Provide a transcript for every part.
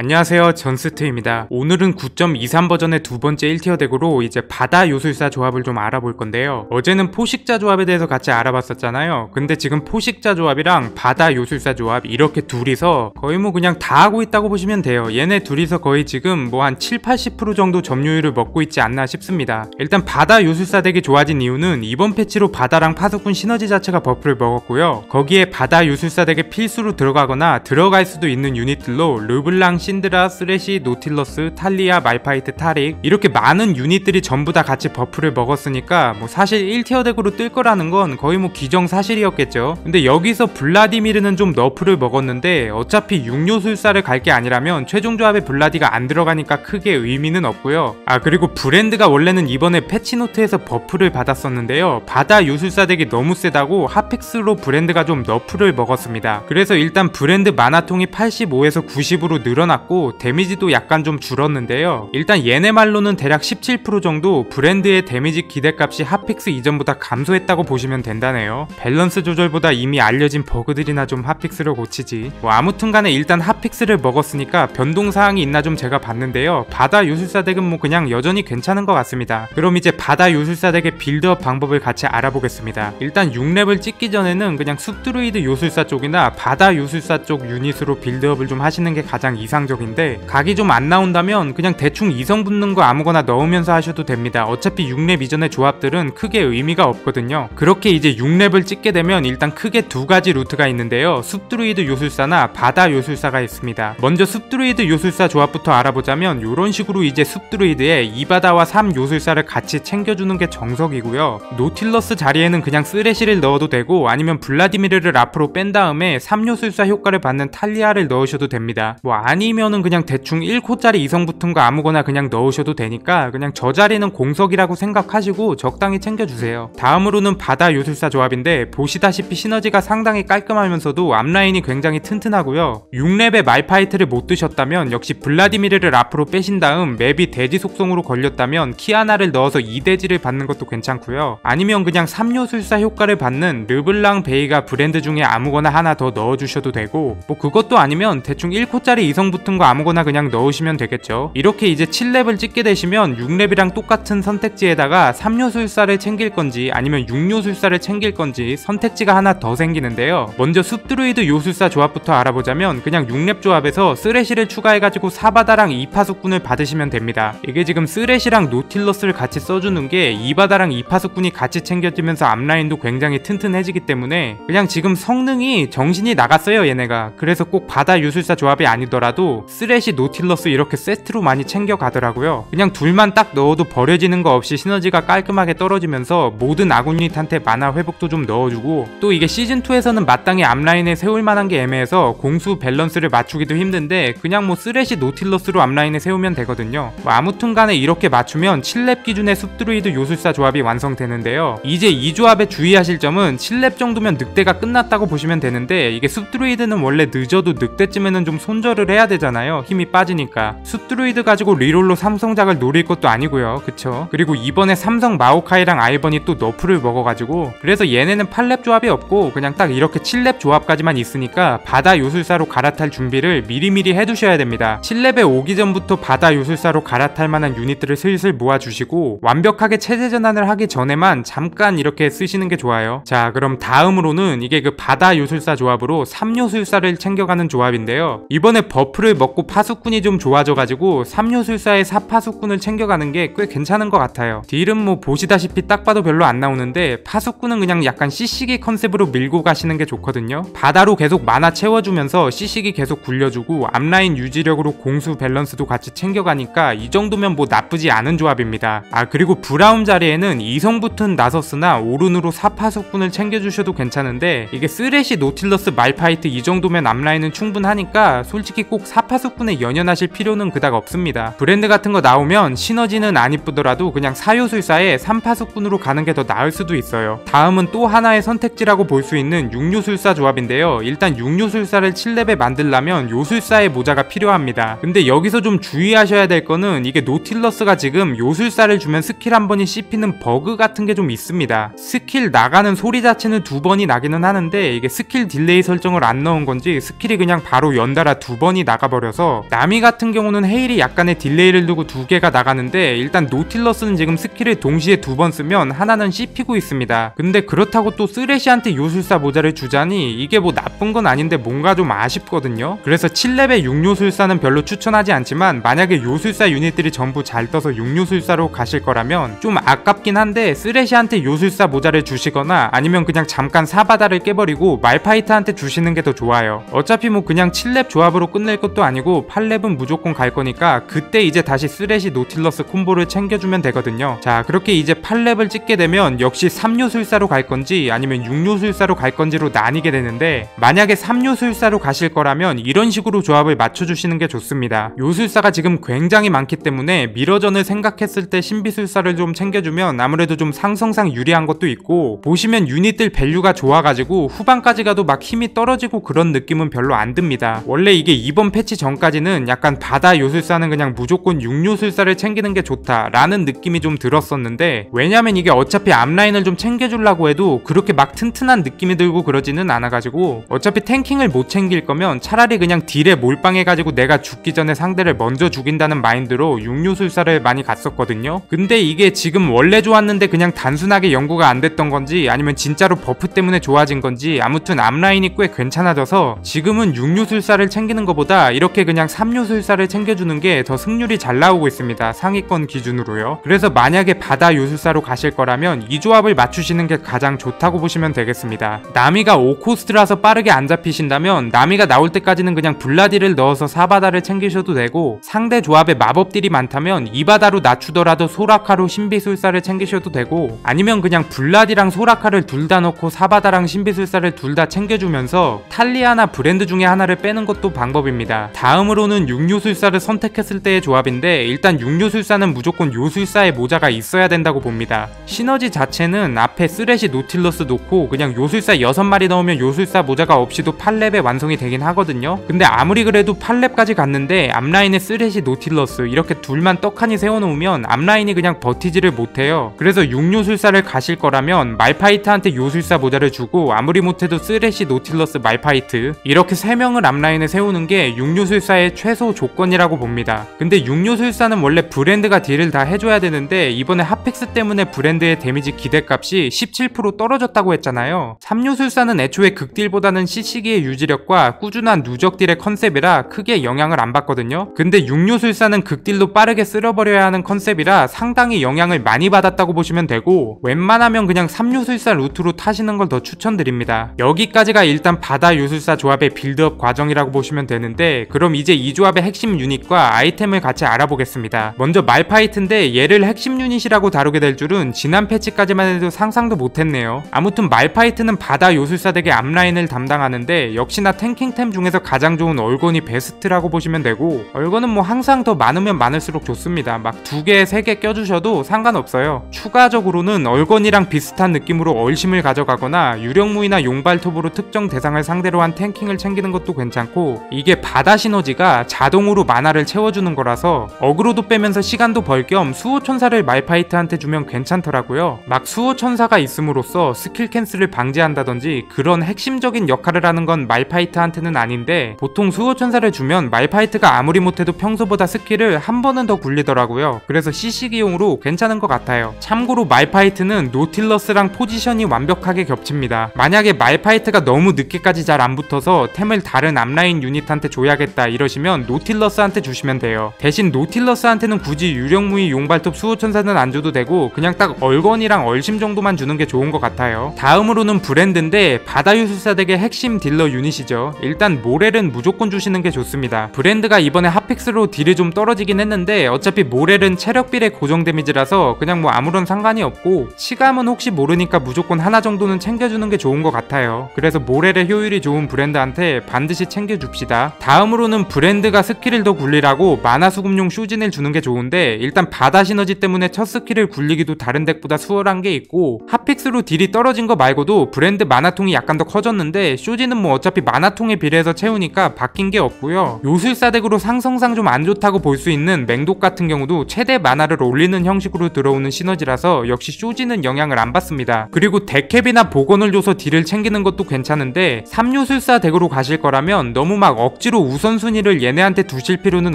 안녕하세요. 전스트입니다. 오늘은 9.23 버전의 두 번째 1tier 덱으로 이제 바다 요술사 조합을 좀 알아볼 건데요. 어제는 포식자 조합에 대해서 같이 알아봤었잖아요. 근데 지금 포식자 조합이랑 바다 요술사 조합 이렇게 둘이서 거의 뭐 그냥 다 하고 있다고 보시면 돼요. 얘네 둘이서 거의 지금 뭐 한 7, 80% 정도 점유율을 먹고 있지 않나 싶습니다. 일단 바다 요술사 덱이 좋아진 이유는 이번 패치로 바다랑 파수꾼 시너지 자체가 buff를 먹었고요. 거기에 바다 요술사 덱에 필수로 들어가거나 들어갈 수도 있는 유닛들로 르블랑 신드라, 쓰레시, 노틸러스, 탈리아, 말파이트, 타릭 이렇게 많은 유닛들이 전부 다 같이 buff를 먹었으니까 뭐 사실 1tier 덱으로 뜰 거라는 건 거의 뭐 기정사실이었겠죠. 근데 여기서 블라디미르는 좀 nerf를 먹었는데 어차피 육요술사를 갈 게 아니라면 최종 조합에 블라디가 안 들어가니까 크게 의미는 없고요. 아 그리고 브랜드가 원래는 이번에 patch note에서 buff를 받았었는데요. 바다 요술사 덱이 너무 세다고 hotfix로 브랜드가 좀 nerf를 먹었습니다. 그래서 일단 브랜드 마나통이 85에서 90으로 늘어났고 데미지도 약간 좀 줄었는데요. 일단 얘네 말로는 대략 17% 정도 브랜드의 데미지 기대값이 hotfix 이전보다 감소했다고 보시면 된다네요. 밸런스 조절보다 이미 알려진 버그들이나 좀 hotfix를 고치지. 뭐 아무튼 간에 일단 hotfix를 먹었으니까 변동사항이 있나 좀 제가 봤는데요. 바다 요술사 덱은 뭐 그냥 여전히 괜찮은 것 같습니다. 그럼 이제 바다 요술사 덱의 빌드업 방법을 같이 알아보겠습니다. 일단 6렙을 찍기 전에는 그냥 숲드루이드 요술사 쪽이나 바다 요술사 쪽 유닛으로 빌드업을 좀 하시는 게 가장 이상 적인데 각이 좀 안 나온다면 그냥 대충 이성 붙는 거 아무거나 넣으면서 하셔도 됩니다. 어차피 6렙 이전의 조합들은 크게 의미가 없거든요. 그렇게 이제 6렙을 찍게 되면 일단 크게 두 가지 루트가 있는데요. 숲드루이드 요술사나 바다 요술사가 있습니다. 먼저 숲드루이드 요술사 조합부터 알아보자면 이런 식으로 이제 숲드루이드에 이바다와 3 요술사를 같이 챙겨주는 게 정석이고요. 노틸러스 자리에는 그냥 쓰레시를 넣어도 되고 아니면 블라디미르를 앞으로 뺀 다음에 3요술사 효과를 받는 탈리아를 넣으셔도 됩니다. 뭐 아니 면은 그냥 대충 1코짜리 이성 붙은 거 아무거나 그냥 넣으셔도 되니까 그냥 저 자리는 공석이라고 생각하시고 적당히 챙겨주세요. 다음으로는 바다 요술사 조합인데 보시다시피 시너지가 상당히 깔끔하면서도 앞라인이 굉장히 튼튼하고요. 6렙의 말파이트를 못 드셨다면 역시 블라디미르를 앞으로 빼신 다음 맵이 대지 속성으로 걸렸다면 키아나를 넣어서 2대지를 받는 것도 괜찮고요. 아니면 그냥 3요술사 효과를 받는 르블랑 베이가 브랜드 중에 아무거나 하나 더 넣어주셔도 되고 뭐 그것도 아니면 대충 1코짜리 이성 붙은 거 아무거나 그냥 넣으시면 되겠죠. 이렇게 이제 7렙을 찍게 되시면 6렙이랑 똑같은 선택지에다가 3요술사를 챙길 건지 아니면 6요술사를 챙길 건지 선택지가 하나 더 생기는데요. 먼저 숲드루이드 요술사 조합부터 알아보자면 그냥 6렙 조합에서 쓰레시를 추가해가지고 사바다랑 이파수꾼을 받으시면 됩니다. 이게 지금 쓰레시랑 노틸러스를 같이 써주는 게 이바다랑 이파수꾼이 같이 챙겨지면서 앞라인도 굉장히 튼튼해지기 때문에 그냥 지금 성능이 정신이 나갔어요 얘네가. 그래서 꼭 바다 요술사 조합이 아니더라도 쓰레시 노틸러스 이렇게 세트로 많이 챙겨가더라고요. 그냥 둘만 딱 넣어도 버려지는 거 없이 시너지가 깔끔하게 떨어지면서 모든 아군 유닛한테 마나 회복도 좀 넣어주고 또 이게 시즌2에서는 마땅히 앞라인에 세울 만한 게 애매해서 공수 밸런스를 맞추기도 힘든데 그냥 뭐 쓰레시 노틸러스로 앞라인에 세우면 되거든요. 뭐 아무튼 간에 이렇게 맞추면 7렙 기준의 숲드루이드 요술사 조합이 완성되는데요. 이제 이 조합에 주의하실 점은 7렙 정도면 늑대가 끝났다고 보시면 되는데 이게 숲드루이드는 원래 늦어도 늑대쯤에는 좀 손절을 해야 되 잖아요. 힘이 빠지니까. 숲드루이드 가지고 reroll로 삼성작을 노릴 것도 아니고요. 그쵸? 그리고 이번에 삼성 마오카이랑 아이번이 또 nerf를 먹어가지고 그래서 얘네는 8렙 조합이 없고 그냥 딱 이렇게 7렙 조합까지만 있으니까 바다 요술사로 갈아탈 준비를 미리미리 해두셔야 됩니다. 7렙에 오기 전부터 바다 요술사로 갈아탈 만한 유닛들을 슬슬 모아주시고 완벽하게 체제 전환을 하기 전에만 잠깐 이렇게 쓰시는 게 좋아요. 자 그럼 다음으로는 이게 그 바다 요술사 조합으로 3요술사를 챙겨가는 조합인데요. 이번에 buff를 먹고 파수꾼이 좀 좋아져가지고 3요술사의 4파수꾼을 챙겨가는 게 꽤 괜찮은 것 같아요. deal은 뭐 보시다시피 딱 봐도 별로 안 나오는데 파수꾼은 그냥 약간 CC기 컨셉으로 밀고 가시는 게 좋거든요. 바다로 계속 마나 채워주면서 CC기 계속 굴려주고 앞라인 유지력으로 공수 밸런스도 같이 챙겨가니까 이 정도면 뭐 나쁘지 않은 조합입니다. 아 그리고 브라움 자리에는 이성 붙은 나서스나 오른으로 4파수꾼을 챙겨주셔도 괜찮은데 이게 쓰레시 노틸러스 말파이트 이 정도면 앞라인은 충분하니까 솔직히 꼭 4파수꾼에 연연하실 필요는 그닥 없습니다. 브랜드 같은 거 나오면 시너지는 안 이쁘더라도 그냥 사요술사에 3파수꾼으로 가는 게 더 나을 수도 있어요. 다음은 또 하나의 선택지라고 볼 수 있는 6요술사 조합인데요. 일단 6요술사를 7렙에 만들려면 요술사의 모자가 필요합니다. 근데 여기서 좀 주의하셔야 될 거는 이게 노틸러스가 지금 요술사를 주면 스킬 한 번이 씹히는 버그 같은 게 좀 있습니다. 스킬 나가는 소리 자체는 두 번이 나기는 하는데 이게 스킬 delay 설정을 안 넣은 건지 스킬이 그냥 바로 연달아 두 번이 나가 나 가버려서 나미 같은 경우는 해일이 약간의 delay를 두고 두 개가 나가는데 일단 노틸러스는 지금 스킬을 동시에 두 번 쓰면 하나는 씹히고 있습니다. 근데 그렇다고 또 쓰레시한테 요술사 모자를 주자니 이게 뭐 나쁜 건 아닌데 뭔가 좀 아쉽거든요. 그래서 7렙의 6요술사는 별로 추천하지 않지만 만약에 요술사 유닛들이 전부 잘 떠서 6요술사로 가실 거라면 좀 아깝긴 한데 쓰레시한테 요술사 모자를 주시거나 아니면 그냥 잠깐 사바다를 깨버리고 말파이트한테 주시는 게 더 좋아요. 어차피 뭐 그냥 7렙 조합으로 끝낼 것도 아니고 8렙은 무조건 갈 거니까 그때 이제 다시 쓰레시 노틸러스 콤보를 챙겨주면 되거든요. 자 그렇게 이제 8렙을 찍게 되면 역시 3요술사로 갈 건지 아니면 6요술사로 갈 건지로 나뉘게 되는데 만약에 3요술사로 가실 거라면 이런 식으로 조합을 맞춰주시는 게 좋습니다. 요술사가 지금 굉장히 많기 때문에 mirror전을 생각했을 때 신비술사를 좀 챙겨주면 아무래도 좀 상성상 유리한 것도 있고 보시면 유닛들 value가 좋아가지고 후반까지 가도 막 힘이 떨어지고 그런 느낌은 별로 안 듭니다. 원래 이게 이번 패치 전까지는 약간 바다 요술사는 그냥 무조건 6요술사를 챙기는 게 좋다라는 느낌이 좀 들었었는데 왜냐면 이게 어차피 앞라인을 좀 챙겨주려고 해도 그렇게 막 튼튼한 느낌이 들고 그러지는 않아가지고 어차피 tanking을 못 챙길 거면 차라리 그냥 딜에 몰빵해가지고 내가 죽기 전에 상대를 먼저 죽인다는 마인드로 6요술사를 많이 갔었거든요. 근데 이게 지금 원래 좋았는데 그냥 단순하게 연구가 안 됐던 건지 아니면 진짜로 buff 때문에 좋아진 건지 아무튼 앞라인이 꽤 괜찮아져서 지금은 6요술사를 챙기는 것보다 이렇게 그냥 3요술사를 챙겨주는 게 더 승률이 잘 나오고 있습니다. 상위권 기준으로요. 그래서 만약에 바다 요술사로 가실 거라면 이 조합을 맞추시는 게 가장 좋다고 보시면 되겠습니다. 나미가 5코스트라서 빠르게 안 잡히신다면 나미가 나올 때까지는 그냥 블라디를 넣어서 사바다를 챙기셔도 되고 상대 조합에 마법딜이 많다면 이바다로 낮추더라도 소라카로 신비술사를 챙기셔도 되고 아니면 그냥 블라디랑 소라카를 둘 다 넣고 사바다랑 신비술사를 둘 다 챙겨주면서 탈리아나 브랜드 중에 하나를 빼는 것도 방법입니다. 다음으로는 6요술사를 선택했을 때의 조합인데 일단 6요술사는 무조건 요술사의 모자가 있어야 된다고 봅니다. 시너지 자체는 앞에 쓰레시 노틸러스 놓고 그냥 요술사 6마리 넣으면 요술사 모자가 없이도 8렙에 완성이 되긴 하거든요. 근데 아무리 그래도 8렙까지 갔는데 앞라인에 쓰레시 노틸러스 이렇게 둘만 떡하니 세워놓으면 앞라인이 그냥 버티지를 못해요. 그래서 6요술사를 가실 거라면 말파이트한테 요술사 모자를 주고 아무리 못해도 쓰레시 노틸러스 말파이트 이렇게 3명을 앞라인에 세우는 게 6요술사의 최소 조건이라고 봅니다. 근데 6요술사는 원래 브랜드가 딜을 다 해줘야 되는데 이번에 hotfix 때문에 브랜드의 데미지 기대값이 17% 떨어졌다고 했잖아요. 3요술사는 애초에 극딜보다는 CC기의 유지력과 꾸준한 누적딜의 컨셉이라 크게 영향을 안 받거든요. 근데 6요술사는 극딜로 빠르게 쓸어버려야 하는 컨셉이라 상당히 영향을 많이 받았다고 보시면 되고 웬만하면 그냥 3요술사 루트로 타시는 걸 더 추천드립니다. 여기까지가 일단 바다 요술사 조합의 빌드업 과정이라고 보시면 되는데 그럼 이제 이 조합의 핵심 유닛과 아이템을 같이 알아보겠습니다. 먼저 말파이트인데 얘를 핵심 유닛이라고 다루게 될 줄은 지난 패치까지만 해도 상상도 못했네요. 아무튼 말파이트는 바다 요술사 덱의 앞라인을 담당하는데 역시나 tanking템 중에서 가장 좋은 얼건이 베스트라고 보시면 되고 얼건은 뭐 항상 더 많으면 많을수록 좋습니다. 막 두 개, 세 개 껴주셔도 상관없어요. 추가적으로는 얼건이랑 비슷한 느낌으로 얼심을 가져가거나 유령무이나 용발톱으로 특정 대상을 상대로 한 tanking을 챙기는 것도 괜찮고 이게 바다 시너지가 자동으로 마나를 채워주는 거라서 어그로도 빼면서 시간도 벌 겸 수호천사를 말파이트한테 주면 괜찮더라고요. 막 수호천사가 있음으로써 스킬 cancel을 방지한다든지 그런 핵심적인 역할을 하는 건 말파이트한테는 아닌데 보통 수호천사를 주면 말파이트가 아무리 못해도 평소보다 스킬을 한 번은 더 굴리더라고요. 그래서 CC기용으로 괜찮은 것 같아요. 참고로 말파이트는 노틸러스랑 포지션이 완벽하게 겹칩니다. 만약에 말파이트가 너무 늦게까지 잘 안 붙어서 템을 다른 앞라인 유닛한테 줘야 겠다 이러시면 노틸러스한테 주시면 돼요. 대신 노틸러스한테는 굳이 유령무이 용발톱 수호천사는 안 줘도 되고 그냥 딱 얼건이랑 얼심 정도만 주는 게 좋은 것 같아요. 다음으로는 브랜드인데 바다요술사 덱의 핵심 딜러 유닛이죠. 일단 모렐은 무조건 주시는 게 좋습니다. 브랜드가 이번에 hotfix로 딜이 좀 떨어지긴 했는데 어차피 모렐은 체력 비례 고정 데미지라서 그냥 뭐 아무런 상관이 없고 치감은 혹시 모르니까 무조건 하나 정도는 챙겨주는 게 좋은 것 같아요. 그래서 모렐의 효율이 좋은 브랜드한테 반드시 챙겨줍시다. 다음 으로는 브랜드가 스킬을 더 굴리라고 마나 수급용 쇼진을 주는 게 좋은데 일단 바다 시너지 때문에 첫 스킬을 굴리기도 다른 덱보다 수월한 게 있고 hotfix로 딜이 떨어진 거 말고도 브랜드 마나통이 약간 더 커졌는데 쇼진은 뭐 어차피 마나통에 비례해서 채우니까 바뀐 게 없고요. 요술사 덱으로 상성상 좀 안 좋다고 볼 수 있는 맹독 같은 경우도 최대 마나를 올리는 형식으로 들어오는 시너지라서 역시 쇼진은 영향을 안 받습니다. 그리고 데캡이나 복원을 줘서 딜을 챙기는 것도 괜찮은데 3요술사 덱으로 가실 거라면 너무 막 억지로 우선순위를 얘네한테 두실 필요는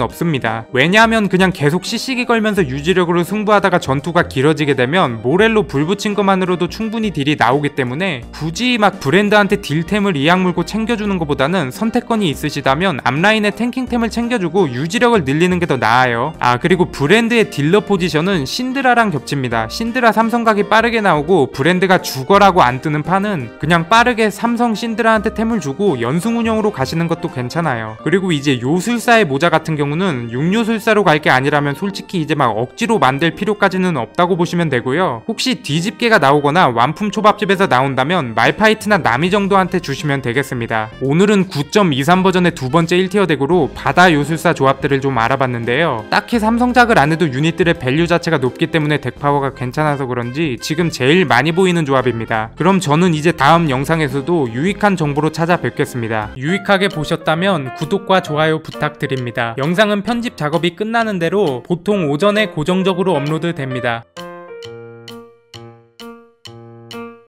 없습니다. 왜냐하면 그냥 계속 CC기 걸면서 유지력으로 승부하다가 전투가 길어지게 되면 모렐로 불 붙인 것만으로도 충분히 딜이 나오기 때문에 굳이 막 브랜드한테 딜템을 이악 물고 챙겨주는 것보다는 선택권이 있으시다면 앞라인에 tanking템을 챙겨주고 유지력을 늘리는 게 더 나아요. 아 그리고 브랜드의 딜러 포지션은 신드라랑 겹칩니다. 신드라 삼성각이 빠르게 나오고 브랜드가 죽어라고 안 뜨는 판은 그냥 빠르게 삼성 신드라한테 템을 주고 연승 운영으로 가시는 것도 괜찮아요. 그리고 이제 요술사의 모자 같은 경우는 육요술사로 갈 게 아니라면 솔직히 이제 막 억지로 만들 필요까지는 없다고 보시면 되고요. 혹시 뒤집개가 나오거나 완품 초밥집에서 나온다면 말파이트나 나미 정도한테 주시면 되겠습니다. 오늘은 9.23 버전의 두 번째 1티어 덱으로 바다 요술사 조합들을 좀 알아봤는데요. 딱히 삼성작을 안 해도 유닛들의 value 자체가 높기 때문에 덱 파워가 괜찮아서 그런지 지금 제일 많이 보이는 조합입니다. 그럼 저는 이제 다음 영상에서도 유익한 정보로 찾아뵙겠습니다. 유익하게 보셨다면 구독과 좋아요 부탁드립니다. 영상은 편집 작업이 끝나는 대로 보통 오전에 고정적으로 업로드 됩니다.